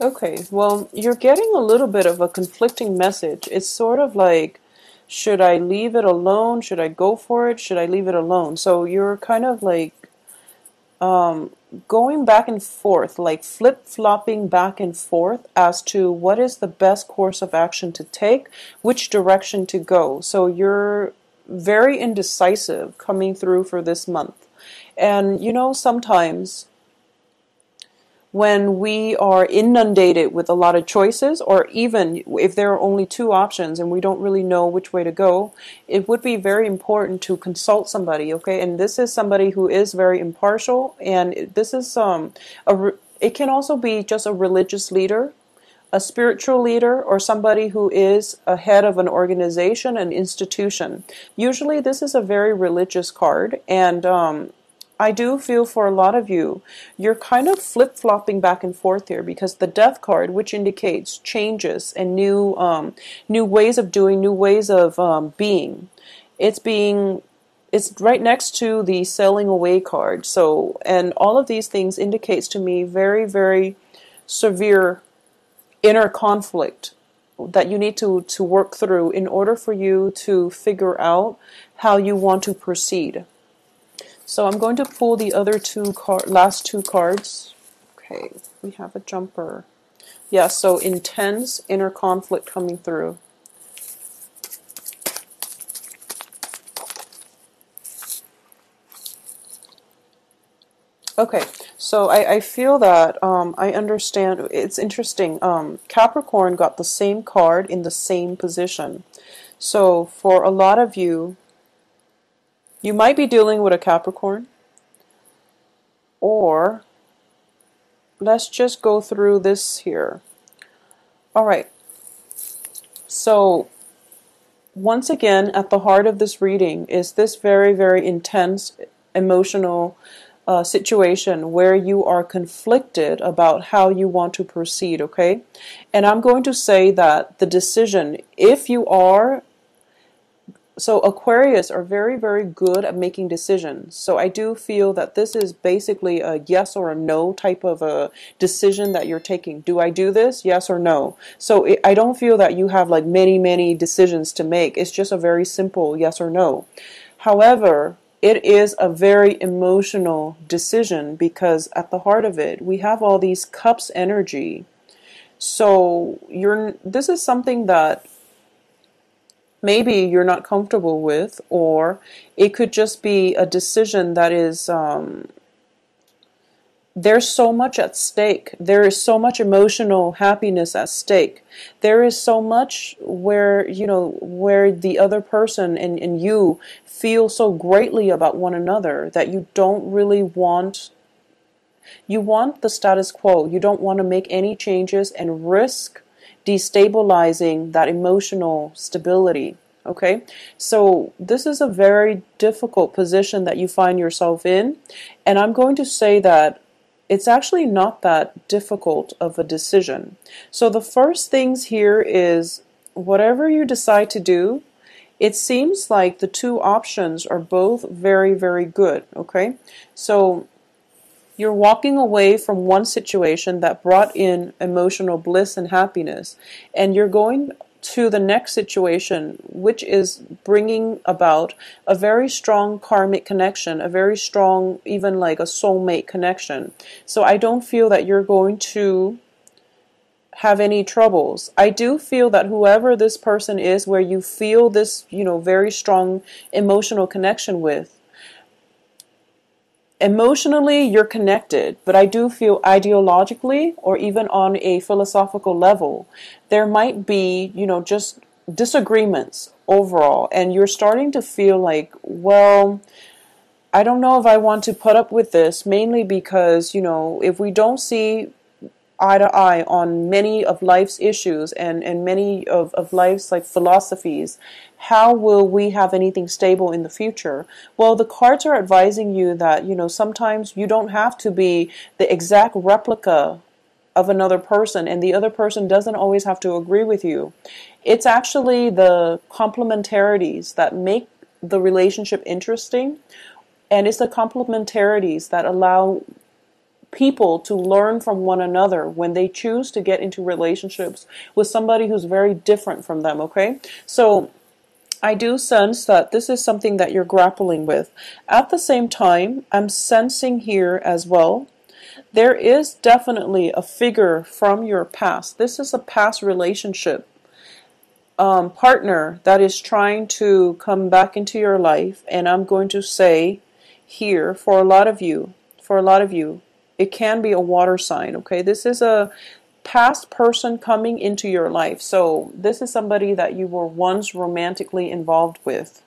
Okay, well, you're getting a little bit of a conflicting message. It's sort of like, should I leave it alone? Should I go for it? Should I leave it alone? So you're kind of like um, going back and forth, like flip flopping back and forth as to what is the best course of action to take, which direction to go. So you're very indecisive coming through for this month. And you know, sometimes when we are inundated with a lot of choices, or even if there are only two options and we don't really know which way to go, it would be very important to consult somebody. Okay, and this is somebody who is very impartial, and this is um a it can also be just a religious leader. A spiritual leader or somebody who is a head of an organization, an institution. Usually, this is a very religious card, and um, I do feel for a lot of you, you're kind of flip flopping back and forth here because the death card, which indicates changes and new, um, new ways of doing, new ways of um, being, it's being, it's right next to the selling away card. So, and all of these things indicates to me very, very severe inner conflict that you need to to work through in order for you to figure out how you want to proceed. So I'm going to pull the other two card, last two cards. Okay, we have a jumper. Yeah, so intense inner conflict coming through. Okay, so I, I feel that um, I understand. It's interesting. Um, Capricorn got the same card in the same position. So for a lot of you, you might be dealing with a Capricorn, or let's just go through this here. All right. So, once again, at the heart of this reading is this very, very intense emotional uh, situation where you are conflicted about how you want to proceed, okay? And I'm going to say that the decision, if you are so Aquarius are very, very good at making decisions. So I do feel that this is basically a yes or a no type of a decision that you're taking. Do I do this? Yes or no. So it, I don't feel that you have like many, many decisions to make. It's just a very simple yes or no. However, it is a very emotional decision because at the heart of it, we have all these cups energy. So you're this is something that maybe you're not comfortable with, or it could just be a decision that is. Um, there's so much at stake. There is so much emotional happiness at stake. There is so much where, you know, where the other person and, and you feel so greatly about one another that you don't really want you want the status quo. You don't want to make any changes and risk destabilizing that emotional stability. Okay, so this is a very difficult position that you find yourself in, and I'm going to say that it's actually not that difficult of a decision. So the first things here is whatever you decide to do, it seems like the two options are both very, very good. Okay, so you're walking away from one situation that brought in emotional bliss and happiness, and you're going to the next situation, which is bringing about a very strong karmic connection, a very strong, even like a soulmate connection. So I don't feel that you're going to have any troubles. I do feel that whoever this person is, where you feel this, you know, very strong emotional connection with, emotionally you're connected, but I do feel ideologically or even on a philosophical level, there might be, you know, just disagreements overall. And you're starting to feel like, well, I don't know if I want to put up with this, mainly because, you know, if we don't see eye to eye on many of life's issues and, and many of, of life's like philosophies, how will we have anything stable in the future? Well, the cards are advising you that, you know, sometimes you don't have to be the exact replica of another person and the other person doesn't always have to agree with you. It's actually the complementarities that make the relationship interesting and it's the complementarities that allow people to learn from one another when they choose to get into relationships with somebody who's very different from them, okay? So I do sense that this is something that you're grappling with. At the same time, I'm sensing here as well there is definitely a figure from your past. This is a past relationship um, partner that is trying to come back into your life. And I'm going to say here for a lot of you, for a lot of you, it can be a water sign. Okay, this is a past person coming into your life. So this is somebody that you were once romantically involved with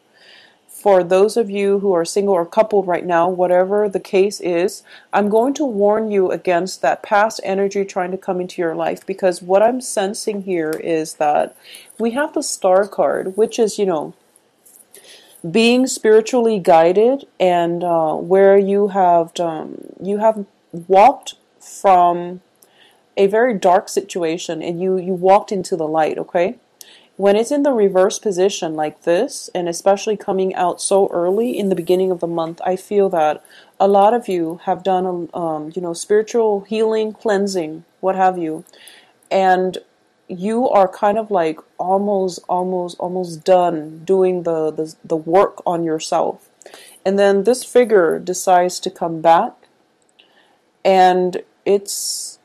for those of you who are single or coupled right now, whatever the case is, I'm going to warn you against that past energy trying to come into your life because what I'm sensing here is that we have the star card, which is, you know, being spiritually guided and uh, where you have um, you have walked from a very dark situation and you you walked into the light okay when it's in the reverse position like this, and especially coming out so early in the beginning of the month, I feel that a lot of you have done, um, you know, spiritual healing, cleansing, what have you, and you are kind of like almost, almost, almost done doing the, the, the work on yourself. And then this figure decides to come back, and it's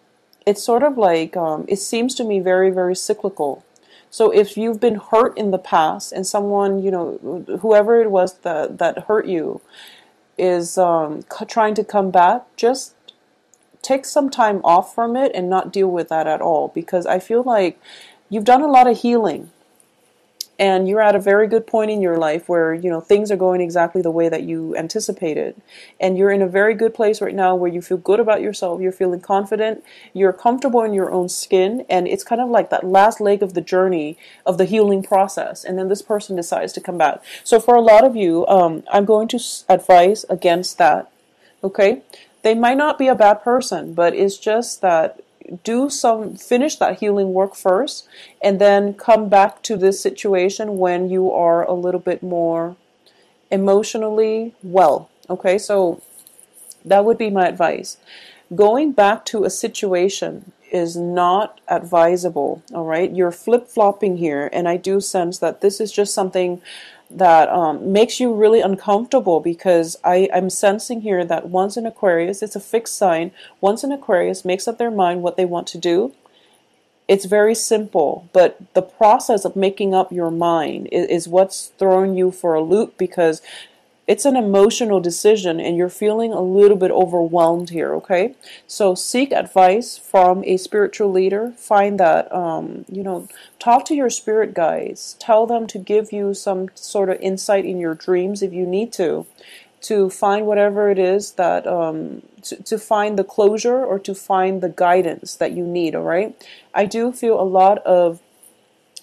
it's sort of like um, it seems to me very, very cyclical. So if you've been hurt in the past and someone, you know, whoever it was that, that hurt you is um, trying to come back, just take some time off from it and not deal with that at all. Because I feel like you've done a lot of healing and you're at a very good point in your life where you know things are going exactly the way that you anticipated. And you're in a very good place right now where you feel good about yourself. You're feeling confident. You're comfortable in your own skin. And it's kind of like that last leg of the journey of the healing process. And then this person decides to come back. So for a lot of you um, i'm going to advise against that. Okay? They might not be a bad person but it's just that do some finish that healing work first and then come back to this situation when you are a little bit more emotionally well okay? So that would be my advice. Going back to a situation is not advisable all right? You're flip-flopping here and i do sense that this is just something that um, makes you really uncomfortable because I, I'm sensing here that once in Aquarius, it's a fixed sign, once in Aquarius makes up their mind what they want to do, it's very simple, but the process of making up your mind is, is what's throwing you for a loop because it's an emotional decision and you're feeling a little bit overwhelmed here okay? So seek advice from a spiritual leader. Find that um, you know talk to your spirit guides. Tell them to give you some sort of insight in your dreams if you need to to find whatever it is that um, to, to find the closure or to find the guidance that you need all right? I do feel a lot of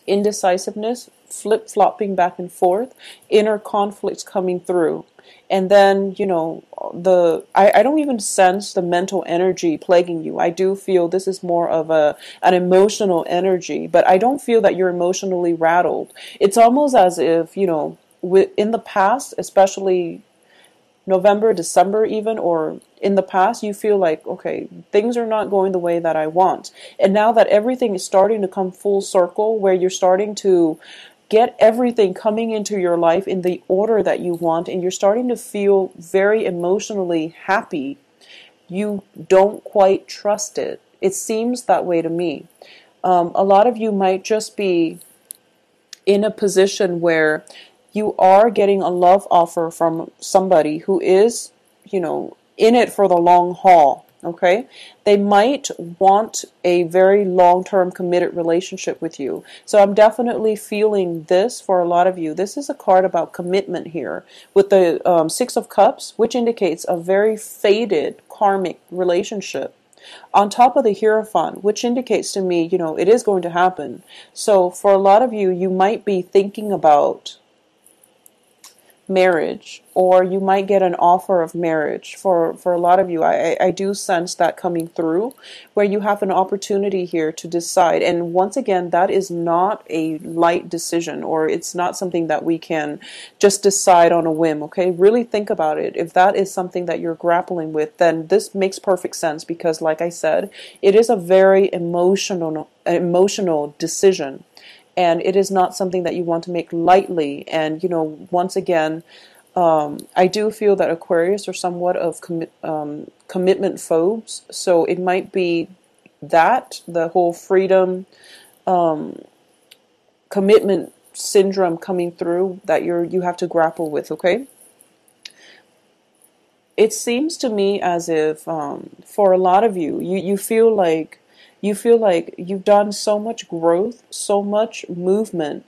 indecisiveness flip flopping back and forth, inner conflicts coming through. And then, you know, the I, I don't even sense the mental energy plaguing you. I do feel this is more of a an emotional energy, but I don't feel that you're emotionally rattled. It's almost as if, you know, in the past, especially November, December, even, or in the past, you feel like, okay, things are not going the way that I want. And now that everything is starting to come full circle, where you're starting to get everything coming into your life in the order that you want and you're starting to feel very emotionally happy, you don't quite trust it. It seems that way to me. Um, a lot of you might just be in a position where you are getting a love offer from somebody who is, you know, in it for the long haul okay? They might want a very long-term committed relationship with you. So i'm definitely feeling this for a lot of you. This is a card about commitment here with the um, six of cups which indicates a very faded karmic relationship. On top of the hierophant which indicates to me you know it is going to happen. So for a lot of you you might be thinking about marriage or you might get an offer of marriage. For for a lot of you I, I do sense that coming through where you have an opportunity here to decide. And once again that is not a light decision or it's not something that we can just decide on a whim okay? Really think about it. If that is something that you're grappling with then this makes perfect sense because like I said it is a very emotional emotional decision and it is not something that you want to make lightly. And you know, once again, um, I do feel that Aquarius are somewhat of commi- um, commitment phobes, so it might be that the whole freedom um, commitment syndrome coming through that you're you have to grapple with. Okay. It seems to me as if um, for a lot of you, you you feel like you feel like you've done so much growth, so much movement,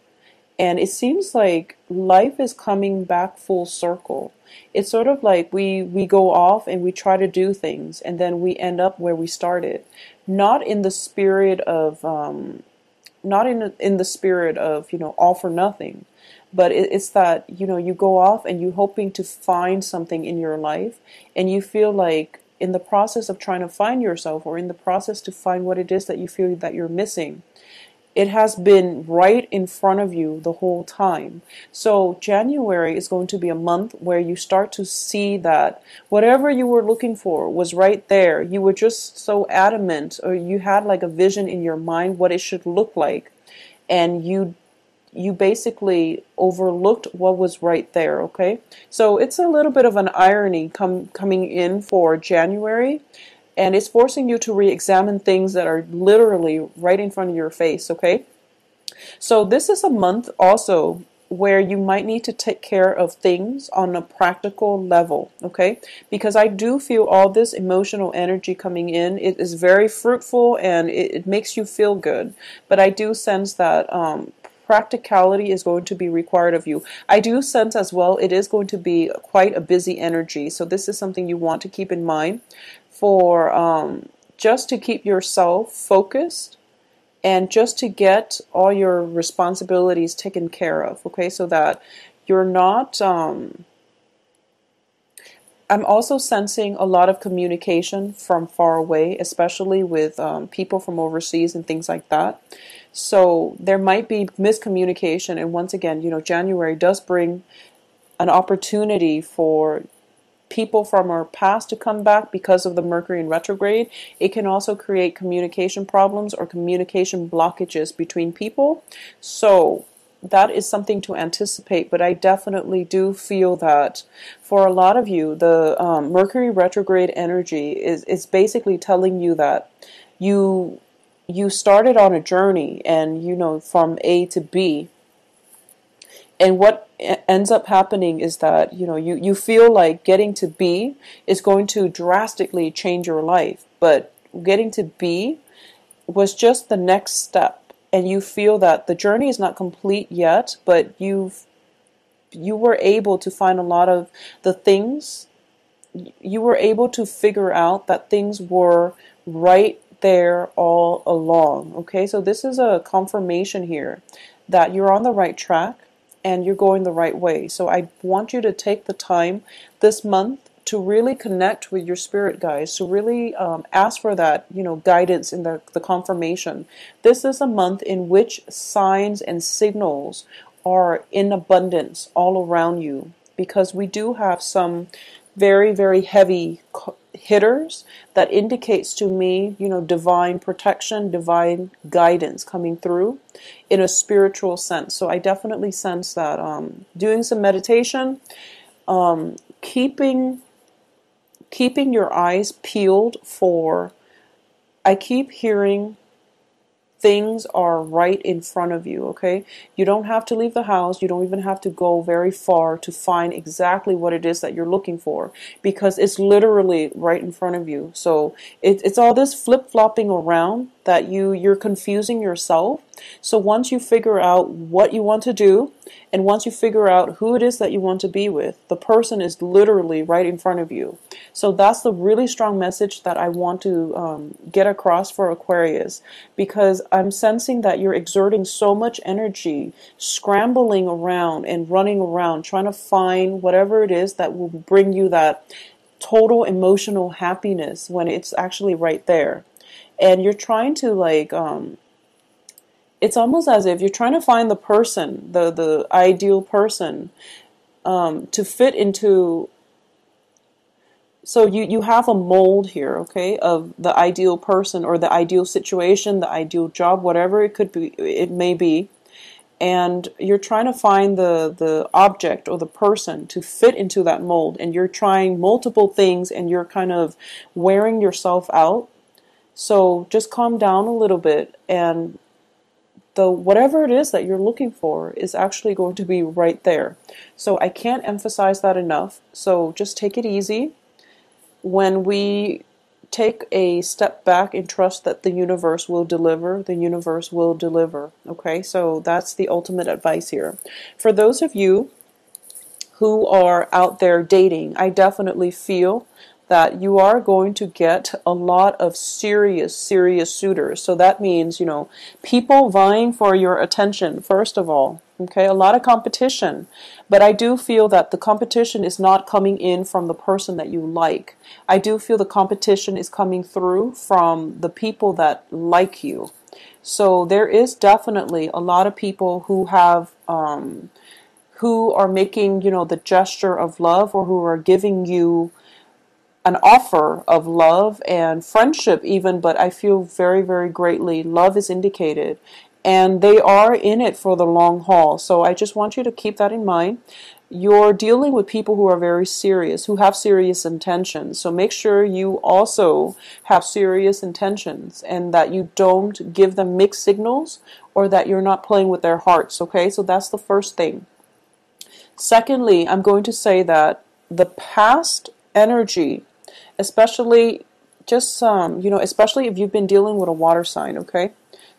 and it seems like life is coming back full circle. It's sort of like we we go off and we try to do things, and then we end up where we started, not in the spirit of um, not in in the spirit of you know all for nothing, but it, it's that you know you go off and you're hoping to find something in your life, and you feel like in the process of trying to find yourself or in the process to find what it is that you feel that you're missing it has been right in front of you the whole time. So, January is going to be a month where you start to see that whatever you were looking for was right there. You were just so adamant, or you had like a vision in your mind what it should look like, and you you basically overlooked what was right there, okay? So it's a little bit of an irony come, coming in for January, and it's forcing you to re examine things that are literally right in front of your face, okay? So this is a month also where you might need to take care of things on a practical level, okay? Because I do feel all this emotional energy coming in. It is very fruitful and it, it makes you feel good. But I do sense that um, practicality is going to be required of you. I do sense as well it is going to be quite a busy energy, so this is something you want to keep in mind for um, just to keep yourself focused and just to get all your responsibilities taken care of, okay, so that you're not. Um, I'm also sensing a lot of communication from far away, especially with um, people from overseas and things like that. So there might be miscommunication. And once again, you know, January does bring an opportunity for people from our past to come back because of the Mercury in retrograde. It can also create communication problems or communication blockages between people. So that is something to anticipate, but I definitely do feel that for a lot of you, the um, Mercury retrograde energy is, is basically telling you that you you started on a journey and you know from A to B. And what ends up happening is that you know you, you feel like getting to B is going to drastically change your life but getting to B was just the next step and you feel that the journey is not complete yet but you've you were able to find a lot of the things you were able to figure out that things were right there all along. Okay, so this is a confirmation here that you're on the right track and you're going the right way. So I want you to take the time this month to really connect with your spirit guides, to really um, ask for that, you know, guidance in the, the confirmation. This is a month in which signs and signals are in abundance all around you because we do have some very, very heavy hitters that indicates to me, you know, divine protection, divine guidance coming through in a spiritual sense. So I definitely sense that um, doing some meditation, um, keeping keeping your eyes peeled for. I keep hearing things are right in front of you, okay? You don't have to leave the house. You don't even have to go very far to find exactly what it is that you're looking for because it's literally right in front of you. So it, it's all this flip flopping around that you you're confusing yourself. So once you figure out what you want to do and once you figure out who it is that you want to be with, the person is literally right in front of you. So that's the really strong message that I want to um, get across for Aquarius because I'm sensing that you're exerting so much energy, scrambling around and running around, trying to find whatever it is that will bring you that total emotional happiness when it's actually right there and you're trying to like um it's almost as if you're trying to find the person the the ideal person um to fit into so you you have a mold here okay of the ideal person or the ideal situation the ideal job whatever it could be it may be and you're trying to find the the object or the person to fit into that mold and you're trying multiple things and you're kind of wearing yourself out so just calm down a little bit and the whatever it is that you're looking for is actually going to be right there. So I can't emphasize that enough. So just take it easy. When we take a step back and trust that the universe will deliver, the universe will deliver. Okay? So that's the ultimate advice here. For those of you who are out there dating, I definitely feel that you are going to get a lot of serious, serious suitors. So that means, you know, people vying for your attention, first of all. Okay, a lot of competition. But I do feel that the competition is not coming in from the person that you like. I do feel the competition is coming through from the people that like you. So there is definitely a lot of people who have um, who are making, you know, the gesture of love or who are giving you an offer of love and friendship even but i feel very very greatly love is indicated and they are in it for the long haul. So i just want you to keep that in mind. You're dealing with people who are very serious who have serious intentions. So make sure you also have serious intentions and that you don't give them mixed signals or that you're not playing with their hearts okay? So that's the first thing. Secondly i'm going to say that the past energy especially just um, you know, especially if you've been dealing with a water sign, okay?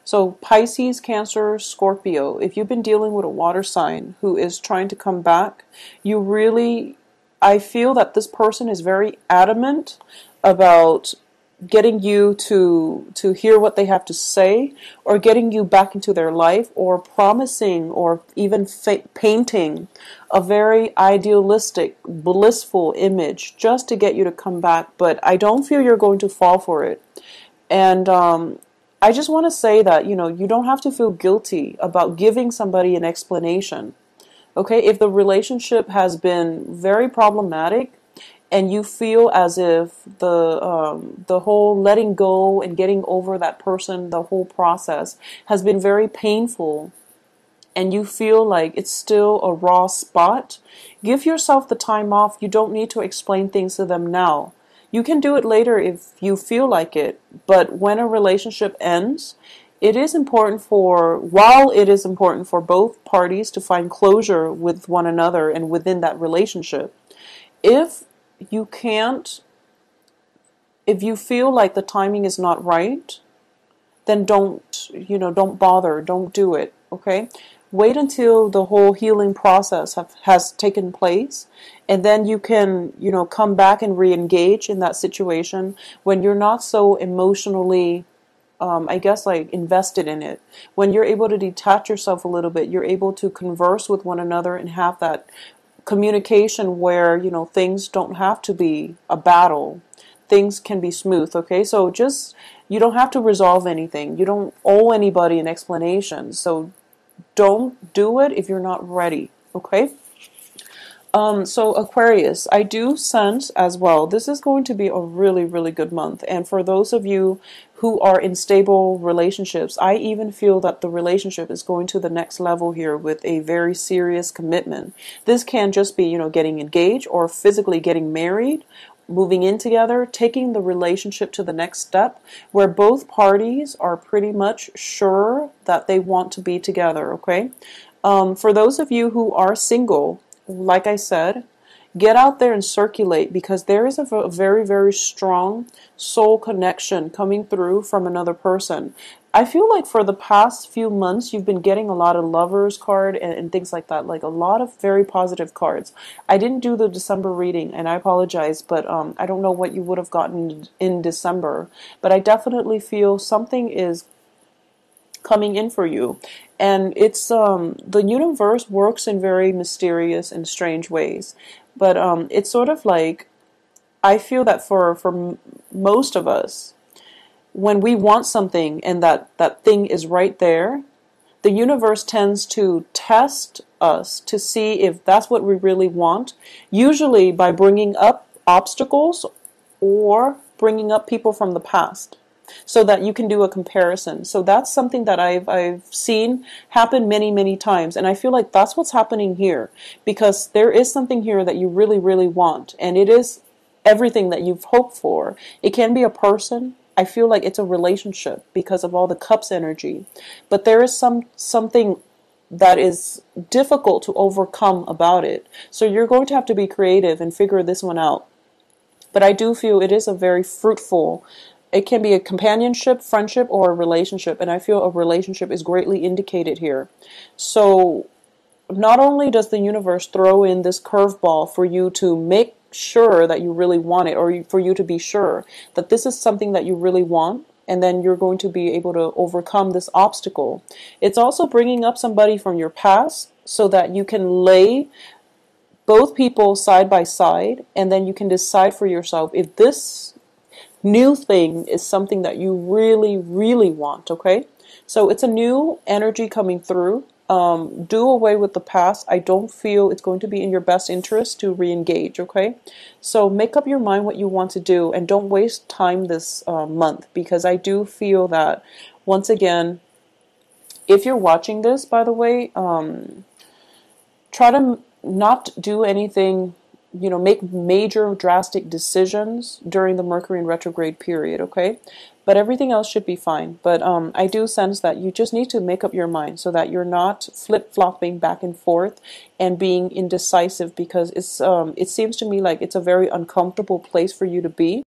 So Pisces, Cancer, Scorpio, if you've been dealing with a water sign who is trying to come back, you really I feel that this person is very adamant about getting you to to hear what they have to say or getting you back into their life or promising or even fa- painting a very idealistic blissful image just to get you to come back but i don't feel you're going to fall for it. And um, i just want to say that you know you don't have to feel guilty about giving somebody an explanation okay? If the relationship has been very problematic and you feel as if the um, the whole letting go and getting over that person, the whole process has been very painful, and you feel like it's still a raw spot, give yourself the time off. You don't need to explain things to them now. You can do it later if you feel like it, but when a relationship ends, it is important for while it is important for both parties to find closure with one another and within that relationship if you can't, if you feel like the timing is not right, then don't, you know, don't bother, don't do it, okay? Wait until the whole healing process have, has taken place, and then you can, you know, come back and re engage in that situation when you're not so emotionally um, I guess like invested in it. When you're able to detach yourself a little bit, you're able to converse with one another and have that communication where you know things don't have to be a battle things can be smooth okay so just you don't have to resolve anything you don't owe anybody an explanation so don't do it if you're not ready okay um, so Aquarius, I do sense as well. This is going to be a really, really good month. And for those of you who are in stable relationships, I even feel that the relationship is going to the next level here with a very serious commitment. This can just be, you know, getting engaged or physically getting married, moving in together, taking the relationship to the next step where both parties are pretty much sure that they want to be together, okay? Um, for those of you who are single, like I said, get out there and circulate because there is a, very, very strong soul connection coming through from another person. I feel like for the past few months, you've been getting a lot of lovers card and, and, things like that, like a lot of very positive cards. I didn't do the December reading, and I apologize, but um, I don't know what you would have gotten in December. But I definitely feel something is coming in for you, and it's um, the universe works in very mysterious and strange ways. But um, it's sort of like I feel that for for m- most of us when we want something and that that thing is right there, the universe tends to test us to see if that's what we really want, usually by bringing up obstacles or bringing up people from the past so that you can do a comparison. So that's something that I've I've seen happen many many times and I feel like that's what's happening here because there is something here that you really really want and it is everything that you've hoped for. It can be a person, I feel like it's a relationship because of all the cups energy. But there is some something that is difficult to overcome about it. So you're going to have to be creative and figure this one out. But I do feel it is a very fruitful it can be a companionship, friendship, or a relationship, and I feel a relationship is greatly indicated here. So not only does the universe throw in this curveball for you to make sure that you really want it, or for you to be sure that this is something that you really want, and then you're going to be able to overcome this obstacle. It's also bringing up somebody from your past so that you can lay both people side by side, and then you can decide for yourself if this new thing is something that you really, really want, okay? So it's a new energy coming through um, do away with the past. I don't feel it's going to be in your best interest to re engage, okay? So make up your mind what you want to do and don't waste time this uh, month because I do feel that, once again, if you're watching this, by the way, um, try to not do anything you know, make major drastic decisions during the Mercury in retrograde period, okay? But everything else should be fine. But um, I do sense that you just need to make up your mind so that you're not flip flopping back and forth and being indecisive because it's um, it seems to me like it's a very uncomfortable place for you to be.